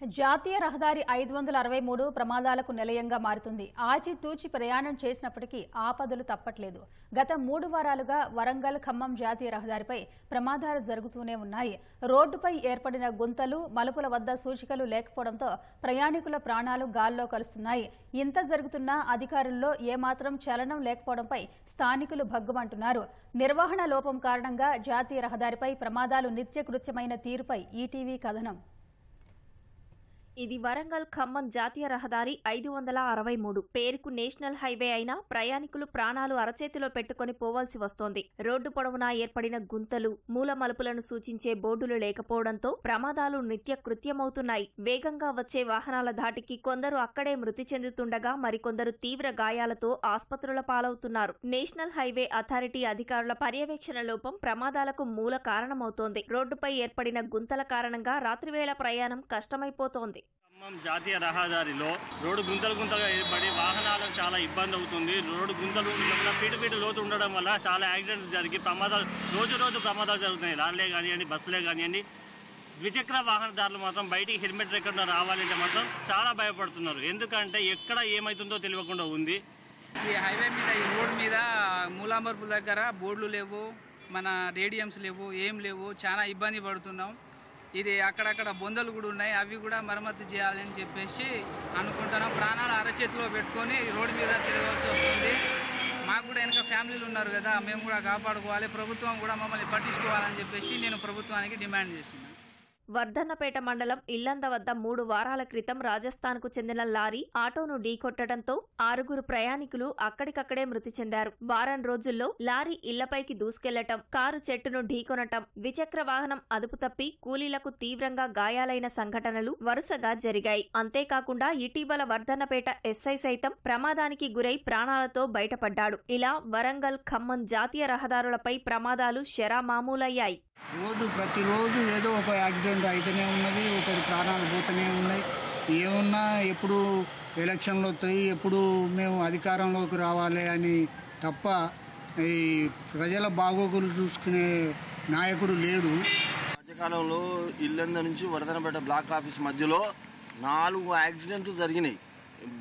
జాతీయ రహదారి ఐదు వందల అరవై మూడు ప్రమాదాలకు నిలయంగా మారుతుంది. ఆచితూచి ప్రయాణం చేసినప్పటికీ ఆపదలు తప్పట్లేదు. గత మూడు వారాలుగా వరంగల్ ఖమ్మం జాతీయ రహదారిపై ప్రమాదాలు జరుగుతూనే ఉన్నాయి. రోడ్డుపై ఏర్పడిన గుంతలు మలుపుల వద్ద సూచికలు లేకపోవడంతో ప్రయాణికుల ప్రాణాలు గాల్లో కలుస్తున్నాయి. ఇంత జరుగుతున్నా అధికారుల్లో ఏమాత్రం చలనం లేకపోవడంపై స్థానికులు భగ్గుమంటున్నారు. నిర్వహణ లోపం కారణంగా జాతీయ రహదారిపై ప్రమాదాలు నిత్యకృత్యమైన తీరుపై ఈటీవీ కథనం. ఇది వరంగల్ ఖమ్మం జాతీయ రహదారి ఐదు వందల అరవై మూడు. పేరుకు నేషనల్ హైవే అయినా ప్రయాణికులు ప్రాణాలు అరచేతిలో పెట్టుకుని పోవాల్సి వస్తోంది. రోడ్డు పొడవునా ఏర్పడిన గుంతలు మూల మలుపులను సూచించే బోర్డులు లేకపోవడంతో ప్రమాదాలు నిత్య కృత్యమవుతున్నాయి. వేగంగా వచ్చే వాహనాల ధాటికి కొందరు అక్కడే మృతి చెందుతుండగా మరికొందరు తీవ్ర గాయాలతో ఆసుపత్రుల పాలవుతున్నారు. నేషనల్ హైవే అథారిటీ అధికారుల పర్యవేక్షణ లోపం ప్రమాదాలకు మూల కారణమవుతోంది. రోడ్డుపై ఏర్పడిన గుంతల కారణంగా రాత్రివేళ ప్రయాణం కష్టమైపోతోంది. ఖమ్మం జాతీయ రహదారిలో రోడ్డు గుంతలు గుంతగా ఏర్పడి వాహనాలకు చాలా ఇబ్బంది అవుతుంది. రోడ్డు గుంతలు ఉండడం వల్ల ఫీటు ఫీటు లోతు ఉండడం వల్ల చాలా యాక్సిడెంట్స్ జరిగి ప్రమాదాలు రోజు రోజు ప్రమాదాలు జరుగుతున్నాయి. లారీలే కానివ్వండి బస్సులే కానివ్వండి. ద్విచక్ర వాహనదారులు మాత్రం బయటికి హెల్మెట్ లేకుండా రావాలంటే మాత్రం చాలా భయపడుతున్నారు. ఎందుకంటే ఎక్కడ ఏమవుతుందో తెలియకుండా ఉంది. ఈ హైవే మీద ఈ రోడ్ మీద మూలామర్పు దగ్గర బోర్డులు లేవు మన రేడియమ్స్ లేవు ఏం లేవు చాలా ఇబ్బంది పడుతున్నాం. ఇది అక్కడక్కడ బొందలు కూడా ఉన్నాయి. అవి కూడా మరమ్మతు చేయాలని చెప్పేసి అనుకుంటున్నాం. ప్రాణాలు అరచేతిలో పెట్టుకొని రోడ్డు మీద తిరగవలసి వస్తుంది. మాకు కూడా వెనక ఫ్యామిలీలు ఉన్నారు కదా మేము కూడా కాపాడుకోవాలి. ప్రభుత్వం కూడా మమ్మల్ని పట్టించుకోవాలని చెప్పేసి నేను ప్రభుత్వానికి డిమాండ్ చేస్తున్నాను. వర్ధన్నపేట మండలం ఇల్లంద వద్ద మూడు వారాల క్రితం రాజస్థాన్కు చెందిన లారీ ఆటోను ఢీకొట్టడంతో ఆరుగురు ప్రయాణికులు అక్కడికక్కడే మృతి చెందారు. వారం రోజుల్లో లారీ ఇళ్ళపైకి దూసుకెళ్ళటం కారు చెట్టును ఢీకొనటం ద్విచక్ర వాహనం అదుపు తప్పి కూలీలకు తీవ్రంగా గాయాలైన సంఘటనలు వరుసగా జరిగాయి. అంతేకాకుండా ఇటీవల వర్ధన్నపేట ఎస్ఐ సైతం ప్రమాదానికి గురై ప్రాణాలతో బయటపడ్డాడు. ఇలా వరంగల్ ఖమ్మం జాతీయ రహదారులపై ప్రమాదాలు శరామామూలయ్యాయి. రోజు ప్రతిరోజు ఏదో ఒక యాక్సిడెంట్ అయితేనే ఉన్నది ఒకరి ప్రాణాలు పోతూనే ఉన్నాయి ఏమున్నా ఎప్పుడు ఎలక్షన్లు వస్తాయి ఎప్పుడు మేము అధికారంలోకి రావాలి అని తప్ప ఈ ప్రజల బాగోగులు చూసుకునే నాయకుడు లేడు. మధ్యకాలంలో ఇల్లంద నుంచి వరదనపేట బ్లాక్ ఆఫీస్ మధ్యలో నాలుగు యాక్సిడెంట్లు జరిగినాయి.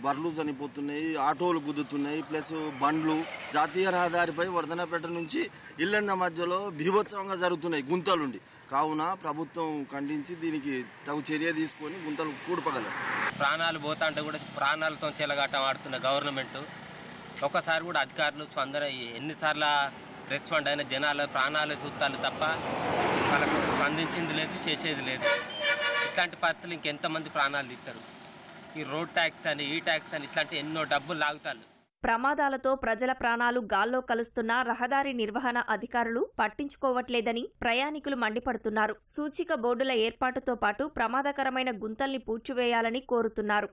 బర్లు చనిపోతున్నాయి ఆటోలు గుద్దుతున్నాయి ప్లస్ బండ్లు జాతీయ రహదారిపై వరదనపేట నుంచి ఇళ్ళన్న మధ్యలో బీభత్సవంగా జరుగుతున్నాయి గుంతలుండి కావున ప్రభుత్వం ఖండించి దీనికి తగు చర్య తీసుకొని గుంతలు కూడపగలరు. ప్రాణాలు పోతా అంటే కూడా ప్రాణాలతో చెలగాటం ఆడుతున్న గవర్నమెంట్ ఒకసారి కూడా అధికారులు స్పందన ఎన్నిసార్లు రెస్పాండ్ అయిన జనాల ప్రాణాలు చూస్తారు తప్ప వాళ్ళకు స్పందించింది లేదు చేసేది లేదు. ఇట్లాంటి పరిస్థితులు ఇంకెంతమంది ప్రాణాలు తీస్తారు? ఈ రోడ్ ట్యాక్స్ అని ఈ ట్యాక్స్ అని ఇట్లాంటి ఎన్నో డబ్బులు లాగుతారు ప్రమాదాలతో ప్రజల ప్రాణాలు గాల్లో కలుస్తున్నా రహదారి నిర్వహణ అధికారులు పట్టించుకోవట్లేదని ప్రయాణికులు మండిపడుతున్నారు. సూచిక బోర్డుల ఏర్పాటుతో పాటు ప్రమాదకరమైన గుంతల్ని పూడ్చివేయాలని కోరుతున్నారు.